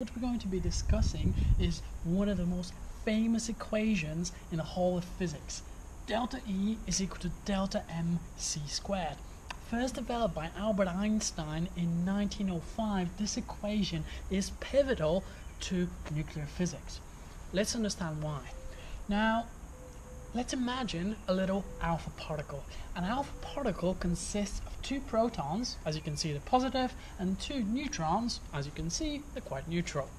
What we're going to be discussing is one of the most famous equations in the whole of physics. Delta E is equal to delta mc squared. First developed by Albert Einstein in 1905, this equation is pivotal to nuclear physics. Let's understand why. Now, Let's imagine a little alpha particle. An alpha particle consists of two protons, as you can see they're positive, and two neutrons, as you can see they're quite neutral.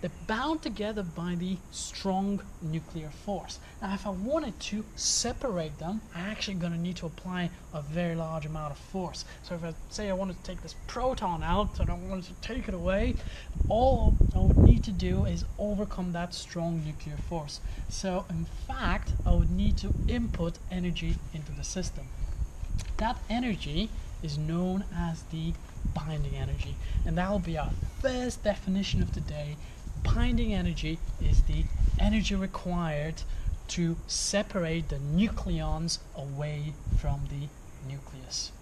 They're bound together by the strong nuclear force. Now, if I wanted to separate them, I'm actually going to need to apply a very large amount of force. So if I say I wanted to take this proton out and I wanted to take it away, all I would need to do is overcome that strong nuclear force. So in fact, I would need to input energy into the system. That energy is known as the binding energy. And that will be our first definition of today binding energy is the energy required to separate the nucleons away from the nucleus.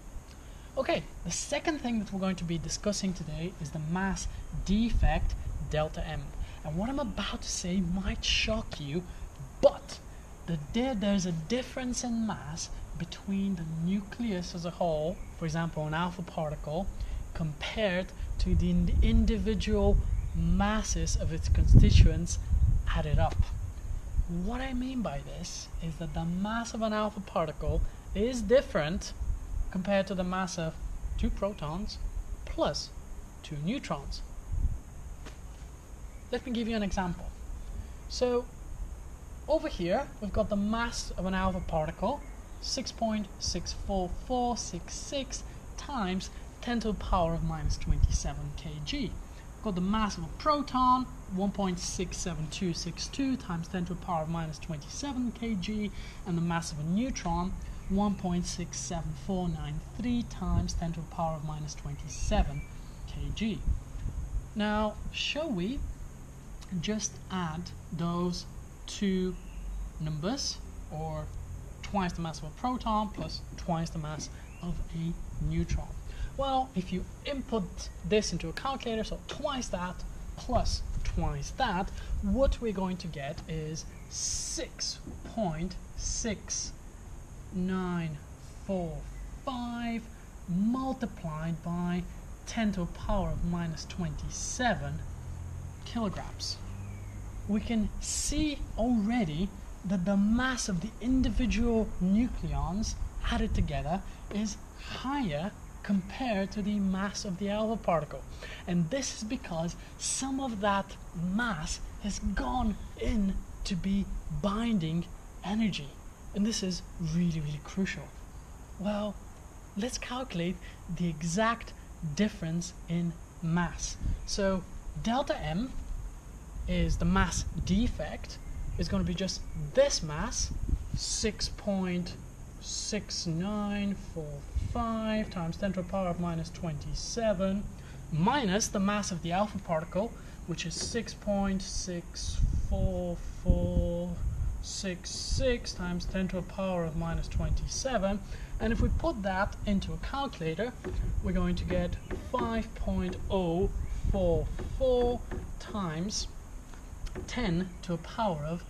Okay, the second thing that we're going to be discussing today is the mass defect delta M. And what I'm about to say might shock you, but the, there's a difference in mass between the nucleus as a whole, for example, an alpha particle, compared to the individual masses of its constituents added up. What I mean by this is that the mass of an alpha particle is different compared to the mass of two protons plus two neutrons. Let me give you an example. So over here we've got the mass of an alpha particle 6.64466 times 10 to the power of minus 27 kg got the mass of a proton 1.67262 times 10 to the power of minus 27 kg and the mass of a neutron 1.67493 times 10 to the power of minus 27 kg. Now, shall we just add those two numbers, or twice the mass of a proton plus twice the mass of a neutron? Well, if you input this into a calculator, so twice that plus twice that, what we're going to get is 6.6945 multiplied by 10 to the power of minus 27 kilograms. We can see already that the mass of the individual nucleons added together is higher compared to the mass of the alpha particle. And this is because some of that mass has gone in to be binding energy. And this is really, really crucial. Well, let's calculate the exact difference in mass. So delta M is the mass defect is going to be just this mass 6.6945 5 times 10 to the power of minus 27 minus the mass of the alpha particle, which is 6.64466 times 10 to the power of minus 27. And if we put that into a calculator, we're going to get 5.044 times 10 to the power of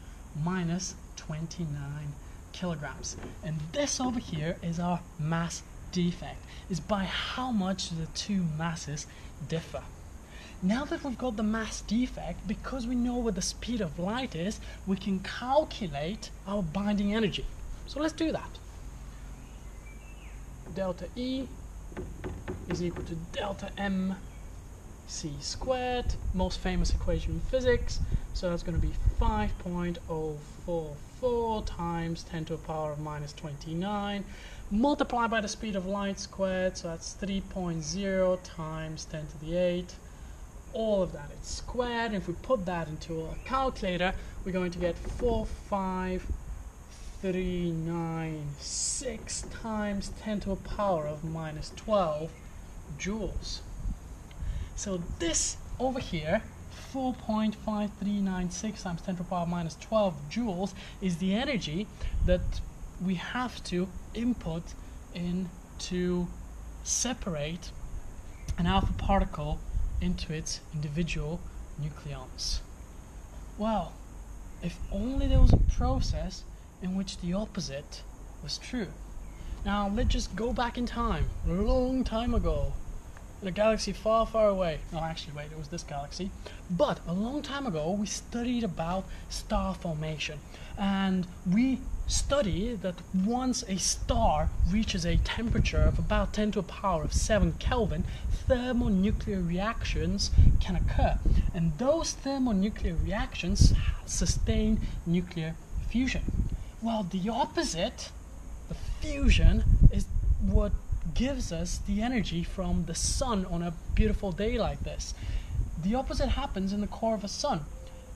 minus 29 kilograms. And this over here is our mass defect is by how much the two masses differ. Now that we've got the mass defect, because we know what the speed of light is, we can calculate our binding energy. So let's do that. Delta E is equal to delta m c squared, most famous equation in physics. So that's going to be 5.044 times 10 to the power of minus 29 multiplied by the speed of light squared. So that's 3.0 times 10 to the 8. All of that is squared. If we put that into a calculator, we're going to get 45396 times 10 to the power of minus 12 joules. So this over here, 4.5396 times 10 to the power minus 12 joules is the energy that we have to input in to separate an alpha particle into its individual nucleons. Well, if only there was a process in which the opposite was true. Now let's just go back in time, a long time ago, in a galaxy far, far away. No, actually, wait, it was this galaxy. But a long time ago, we studied about star formation, and we studied that once a star reaches a temperature of about 10 to the power of 7 Kelvin, thermonuclear reactions can occur, and those thermonuclear reactions sustain nuclear fusion. Well, the opposite, the fusion, is what gives us the energy from the sun on a beautiful day like this. The opposite happens in the core of a sun.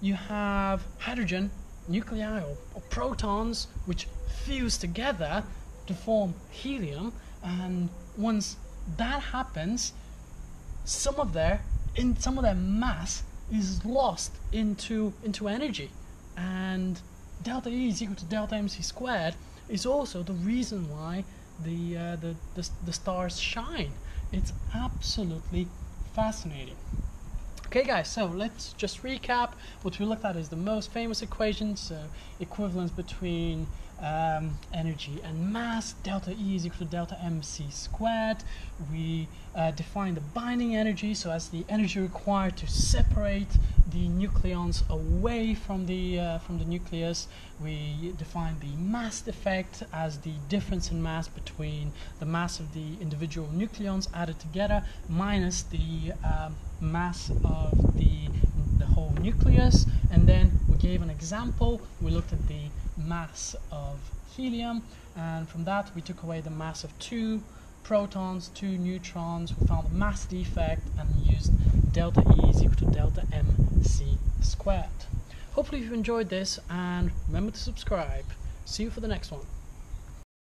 You have hydrogen nuclei or, or protons which fuse together to form helium, and once that happens, some of their in some of their mass is lost into into energy, and delta E is equal to delta mc squared is also the reason why the, uh, the, the, the stars shine. It's absolutely fascinating. Okay guys, so let's just recap. What we looked at is the most famous equations, so equivalence between um, energy and mass. Delta E is equal to delta mc squared. We uh, define the binding energy, so as the energy required to separate the nucleons away from the uh, from the nucleus. We define the mass defect as the difference in mass between the mass of the individual nucleons added together minus the um, mass of the the whole nucleus and then we gave an example we looked at the mass of helium and from that we took away the mass of two protons, two neutrons, we found the mass defect and used delta E is equal to delta mc squared. Hopefully you've enjoyed this and remember to subscribe. See you for the next one.